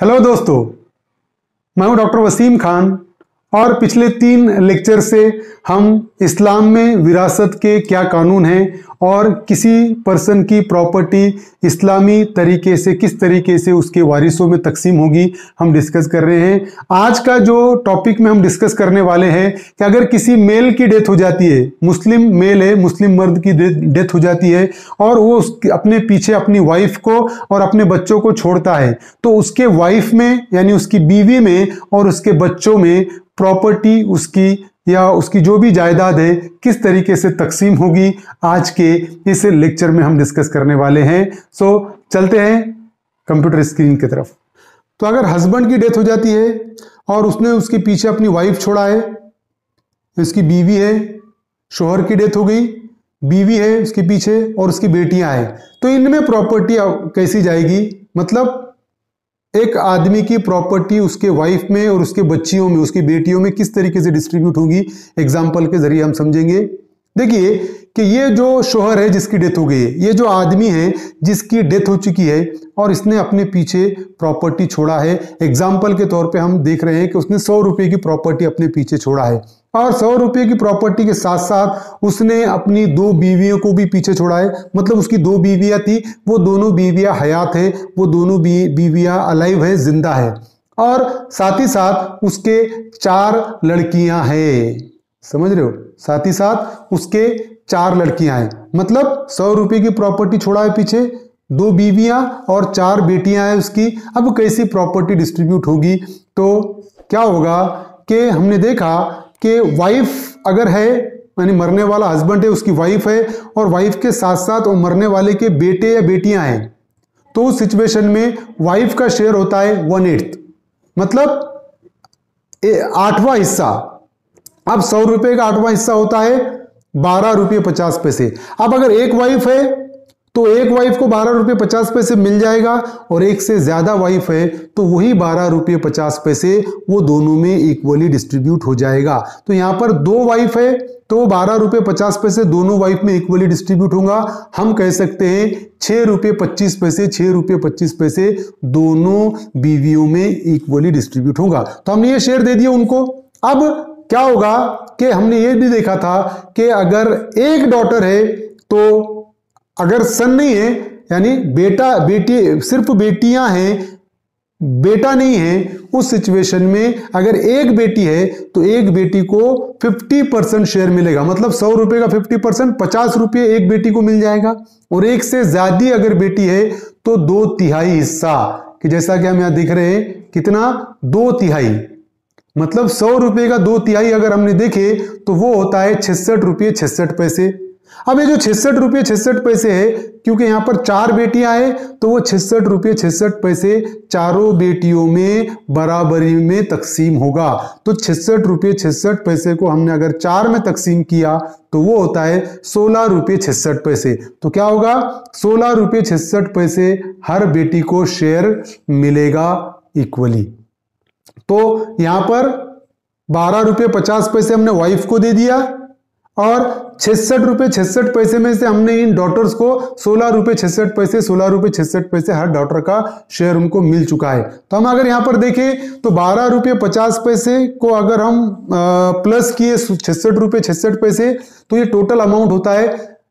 Hello दोस्तों। मैं हूँ डॉक्टर वसीम खान। और पिछले तीन लेक्चर से हम इस्लाम में विरासत के क्या कानून हैं और किसी पर्सन की प्रॉपर्टी इस्लामी तरीके से, किस तरीके से उसके वारिसों में तकसीम होगी, हम डिस्कस कर रहे हैं। आज का जो टॉपिक में हम डिस्कस करने वाले हैं कि अगर किसी मेल की डेथ हो जाती है, मुस्लिम मेल है, मुस्लिम मर्द की डेथ हो जाती है, और वो अपने पीछे अपनी वाइफ को और अपने बच्चों को छोड़ता है तो उसके वाइफ में, यानी उसकी बीवी में और उसके बच्चों में प्रॉपर्टी उसकी या उसकी जो भी जायदाद है, किस तरीके से तकसीम होगी, आज के इस लेक्चर में हम डिस्कस करने वाले हैं। सो चलते हैं कंप्यूटर स्क्रीन की तरफ़। तो अगर हस्बैंड की डेथ हो जाती है और उसने उसके पीछे अपनी वाइफ छोड़ा है, उसकी बीवी है, शोहर की डेथ हो गई, बीवी है उसके पीछे और उसकी बेटियाँ हैं तो इनमें प्रॉपर्टी कैसी जाएगी? मतलब एक आदमी की प्रॉपर्टी उसके वाइफ में और उसके बच्चियों में, उसकी बेटियों में किस तरीके से डिस्ट्रीब्यूट होगी? एग्ज़ाम्पल के ज़रिए हम समझेंगे। देखिए कि ये जो शोहर है जिसकी डेथ हो गई है, ये जो आदमी है जिसकी डेथ हो चुकी है और इसने अपने पीछे प्रॉपर्टी छोड़ा है। एग्ज़ाम्पल के तौर पे हम देख रहे हैं कि उसने सौ रुपए की प्रॉपर्टी अपने पीछे छोड़ा है और सौ रुपए की प्रॉपर्टी के साथ साथ उसने अपनी दो बीवियों को भी पीछे छोड़ा है। मतलब उसकी दो बीवियाँ थी, वो दोनों बीवियाँ हयात है, वो दोनों बीवियाँ अलाइव है, ज़िंदा है। और साथ ही साथ उसके चार लड़कियाँ हैं। समझ रहे हो? साथ ही साथ उसके चार लड़कियाँ हैं। मतलब सौ रुपए की प्रॉपर्टी छोड़ा है पीछे, दो बीवियाँ और चार बेटियाँ हैं उसकी। अब कैसी प्रॉपर्टी डिस्ट्रीब्यूट होगी? तो क्या होगा कि हमने देखा कि वाइफ अगर है, यानी मरने वाला हस्बैंड है, उसकी वाइफ है और वाइफ के साथ साथ वो मरने वाले के बेटे या बेटियाँ हैं। तो उस सिचुएशन में वाइफ का शेयर होता है वन एट्थ मतलब आठवां हिस्सा। अब सौ रुपए का आठवां हिस्सा होता है बारह रुपये पचास पैसे। अब अगर एक वाइफ है तो एक वाइफ को बारह रुपये पचास पैसे मिल जाएगा और एक से ज़्यादा वाइफ है तो वही बारह रुपये पचास पैसे वो दोनों में इक्वली डिस्ट्रीब्यूट हो जाएगा। तो यहाँ पर दो वाइफ है तो बारह रुपये पचास पैसे दोनों वाइफ में इक्वली डिस्ट्रीब्यूट होगा। हम कह सकते हैं छह रुपये पच्चीस पैसे, छह रुपये पच्चीस पैसे दोनों बीवियों में इक्वली डिस्ट्रीब्यूट होगा। तो हमने ये शेयर दे दिया उनको। अब क्या होगा कि हमने ये भी देखा था कि अगर एक डॉटर है तो अगर सन नहीं है, यानी बेटा, बेटी, सिर्फ़ बेटियाँ हैं, बेटा नहीं है, उस सिचुएशन में अगर एक बेटी है तो एक बेटी को 50 परसेंट शेयर मिलेगा। मतलब सौ रुपए का 50 परसेंट पचास रुपये एक बेटी को मिल जाएगा। और एक से ज़्यादा अगर बेटी है तो दो तिहाई हिस्सा, कि जैसा कि हम यहाँ दिख रहे हैं, कितना? दो तिहाई। मतलब सौ रुपए का दो तिहाई अगर हमने देखे तो वो होता है छिसठ रुपये छिसठ पैसे। अब ये जो छिसठ रुपये छिसठ पैसे है, क्योंकि यहाँ पर चार बेटियाँ हैं तो वो छिसठ रुपये छिसठ पैसे चारों बेटियों में, बराबरी में तकसीम होगा। तो छिसठ रुपये छिसठ पैसे को हमने अगर चार में तकसीम किया तो वो होता है सोलह रुपये छिसठ पैसे। तो क्या होगा? सोलह रुपये छिसठ पैसे हर बेटी को शेयर मिलेगा इक्वली तो यहाँ पर बारह रुपये पचास पैसे हमने वाइफ को दे दिया और छिसठ रुपए छिसठ पैसे में से हमने इन डॉटर्स को सोलह रुपए छिसठ पैसे, सोलह रुपए छिसठ पैसे हर डॉटर का शेयर उनको मिल चुका है। तो हम अगर यहाँ पर देखें तो बारह रुपये, पचास पैसे को अगर हम प्लस किए छिसठ रुपये छिसठ पैसे तो ये टोटल अमाउंट होता है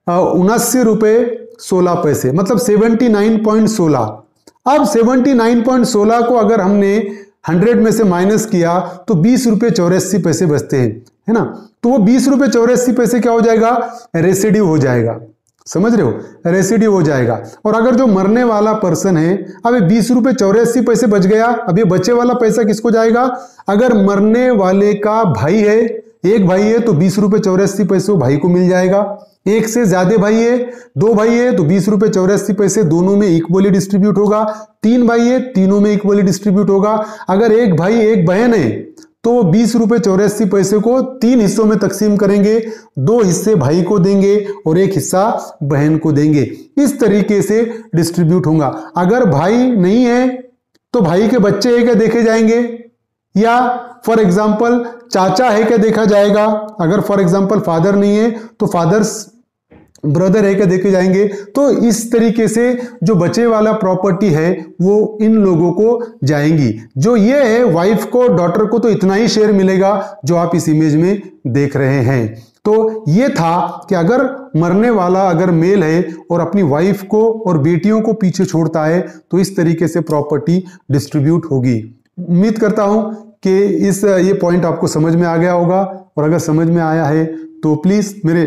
उनासी रुपये, सोलह पैसे मतलब सेवेंटी नाइन पॉइंट सोलह। अब सेवेंटी नाइन पॉइंट सोलह को अगर हमने हंड्रेड में से माइनस किया तो बीस रुपये चौरासी पैसे बचते हैं, है ना? तो वो बीस रुपये चौरासी पैसे क्या हो जाएगा? रेसिडिव हो जाएगा। समझ रहे हो? रेसिडिव हो जाएगा। और अगर जो मरने वाला पर्सन है, अब बीस रुपये चौरासी पैसे बच गया, अब ये बचे वाला पैसा किसको जाएगा? अगर मरने वाले का भाई है एक भाई है तो बीस रुपये चौरासी पैसे भाई को मिल जाएगा। एक से ज़्यादा भाई है, दो भाई है तो बीस रुपए चौरासी पैसे दोनों में इक्वली डिस्ट्रीब्यूट होगा। तीन भाई है, तीनों में इक्वली डिस्ट्रीब्यूट होगा। अगर एक भाई, एक बहन है तो बीस रुपए चौरासी पैसे को तीन हिस्सों में तकसीम करेंगे। दो हिस्से भाई को देंगे और एक हिस्सा बहन को देंगे। इस तरीके से डिस्ट्रीब्यूट होगा। अगर भाई नहीं है तो भाई के बच्चे क्या देखे जाएँगे। या फॉर एग्ज़ाम्पल चाचा है क्या देखा जाएगा? अगर फॉर एग्ज़ाम्पल फादर नहीं है तो फादर्स ब्रदर है क्या देखे जाएँगे? तो इस तरीके से जो बचे वाला प्रॉपर्टी है, वो इन लोगों को जाएँगी। जो ये है वाइफ को डॉटर को तो इतना ही शेयर मिलेगा जो आप इस इमेज में देख रहे हैं। तो ये था कि अगर मरने वाला अगर मेल है और अपनी वाइफ को और बेटियों को पीछे छोड़ता है तो इस तरीके से प्रॉपर्टी डिस्ट्रीब्यूट होगी। उम्मीद करता हूँ कि इस, ये पॉइंट आपको समझ में आ गया होगा। और अगर समझ में आया है तो प्लीज़ मेरे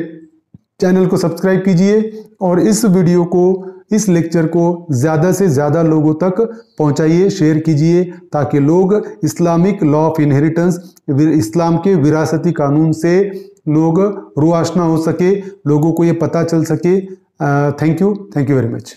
चैनल को सब्सक्राइब कीजिए और इस वीडियो को, इस लेक्चर को ज़्यादा से ज़्यादा लोगों तक पहुंचाइए शेयर कीजिए, ताकि लोग इस्लामिक लॉ ऑफ़ इनहेरिटेंस इस्लाम के विरासती कानून से लोग रुआशना हो सके, लोगों को ये पता चल सके। Thank you thank you very much